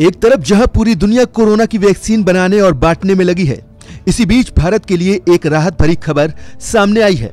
एक तरफ़ जहाँ पूरी दुनिया कोरोना की वैक्सीन बनाने और बांटने में लगी है, इसी बीच भारत के लिए एक राहत भरी खबर सामने आई है।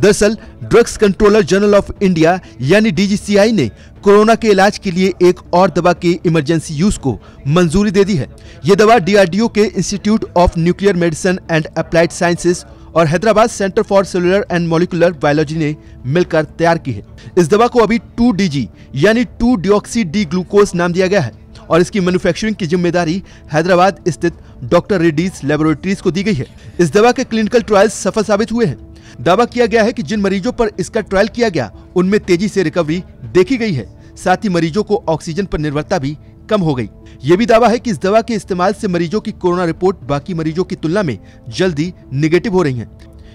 दरअसल, drugs controller general of India यानी डीजीसीआई ने कोरोना के इलाज के लिए एक और दवा के इमरजेंसी यूज़ को मंजूरी दे दी है। ये दवा डीआरडीओ के Institute of Nuclear Medicine and Applied Sciences और Hyderabad Centre for Cellular and Molecular Biology ने मिलकर तैयार की है। इस दवा को अभी 2DG यानी 2 डिऑक्सी डी ग्लूकोज नाम दिया गया है। और इसकी मैन्युफैक्चरिंग की ज़िम्मेदारी हैदराबाद स्थित डॉक्टर रेड्डीज लेबोरेटरीज को दी गई है। इस दवा के क्लिनिकल ट्रायल्स सफल साबित हुए हैं। दावा किया गया है कि जिन मरीजों पर इसका ट्रायल किया गया, उनमें तेज़ी से रिकवरी देखी गई है। साथ ही मरीजों को ऑक्सीजन पर निर्भरता भी कम हो गई। ये भी दावा है कि इस दवा के इस्तेमाल से मरीजों की कोरोना रिपोर्ट बाकी मरीजों की तुलना में जल्दी निगेटिव हो रही है।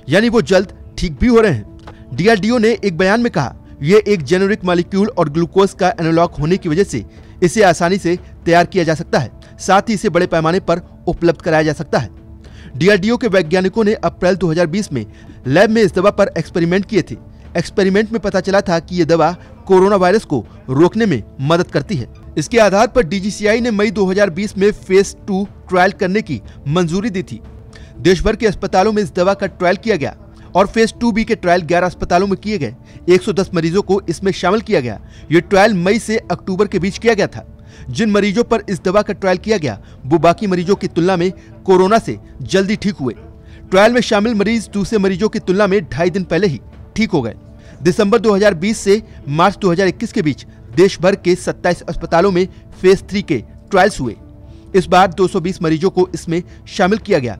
यानी वो जल्द ठीक भी हो रहे हैं। डीआरडीओ ने एक बयान में कहा यह एक जेनेरिक मालिक्यूल और ग्लूकोज का एनालॉग होने की वजह से इसे आसानी से तैयार किया जा सकता है, साथ ही इसे बड़े पैमाने पर उपलब्ध कराया जा सकता है। डीआरडीओ के वैज्ञानिकों ने अप्रैल 2020 में लैब में इस दवा पर एक्सपेरिमेंट किए थे। एक्सपेरिमेंट में पता चला था कि ये दवा कोरोना वायरस को रोकने में मदद करती है। इसके आधार पर डीजीसीआई ने मई 2020 में फ़ेज़ टू ट्रायल करने की मंजूरी दी थी। देश भर के अस्पतालों में इस दवा का ट्रायल किया गया। और फ़ेज़ टू बी के ट्रायल 11 अस्पतालों में किए गए। 110 मरीजों को इसमें शामिल किया गया। ये ट्रायल मई से अक्टूबर के बीच किया गया था। जिन मरीजों पर इस दवा का ट्रायल किया गया, वो बाकी मरीजों की तुलना में कोरोना से जल्दी ठीक हुए। ट्रायल में शामिल मरीज़ दूसरे मरीजों की तुलना में ढाई दिन पहले ही ठीक हो गए। दिसंबर 2020 से मार्च 2021 के बीच देश भर के 27 अस्पतालों में फ़ेज़ थ्री के ट्रायल्स हुए। इस बार 220 मरीजों को इसमें शामिल किया गया।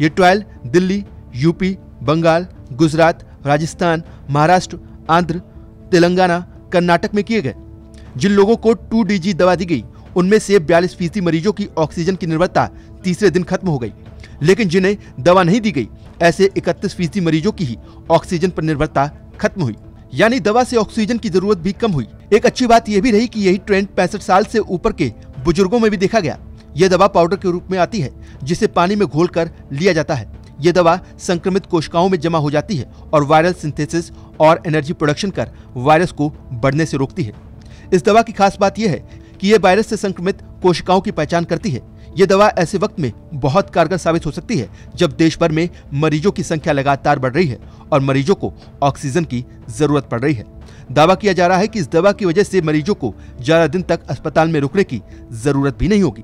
ये ट्रायल दिल्ली यूपी बंगाल, गुजरात, राजस्थान, महाराष्ट्र, आंध्र, तेलंगाना, कर्नाटक में किए गए। जिन लोगों को टू डी दवा दी गई, उनमें से बयालीस फ़ीसदी मरीजों की ऑक्सीजन की निर्भरता तीसरे दिन खत्म हो गई। लेकिन जिन्हें दवा नहीं दी गई, ऐसे इकतीस फ़ीसदी मरीजों की ही ऑक्सीजन पर निर्भरता खत्म हुई। यानी दवा से ऑक्सीजन की ज़रूरत भी कम हुई। एक अच्छी बात यह भी रही कि यही ट्रेंड पैंसठ साल से ऊपर के बुज़ुर्गों में भी देखा गया। यह दवा पाउडर के रूप में आती है, जिसे पानी में घोलकर लिया जाता है। यह दवा संक्रमित कोशिकाओं में जमा हो जाती है और वायरल सिंथेसिस और एनर्जी प्रोडक्शन कर वायरस को बढ़ने से रोकती है। इस दवा की खास बात यह है कि यह वायरस से संक्रमित कोशिकाओं की पहचान करती है। ये दवा ऐसे वक्त में बहुत कारगर साबित हो सकती है, जब देश भर में मरीजों की संख्या लगातार बढ़ रही है और मरीजों को ऑक्सीजन की ज़रूरत पड़ रही है। दावा किया जा रहा है कि इस दवा की वजह से मरीजों को ज़्यादा दिन तक अस्पताल में रुकने की ज़रूरत भी नहीं होगी।